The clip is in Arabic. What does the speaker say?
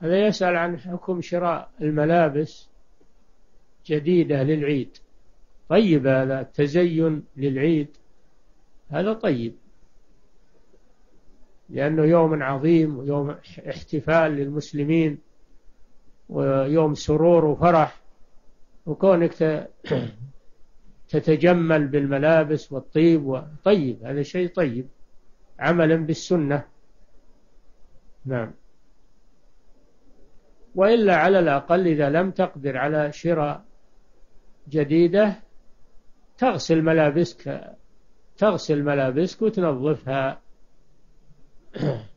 هذا يسأل عن حكم شراء الملابس جديدة للعيد. طيب هذا التزين للعيد؟ هذا طيب. لأنه يوم عظيم ويوم احتفال للمسلمين ويوم سرور وفرح وكونك تتجمل بالملابس والطيب طيب هذا شيء طيب. عملا بالسنة. نعم. وإلا على الأقل إذا لم تقدر على شراء جديدة تغسل ملابسك تغسل ملابسك وتنظفها.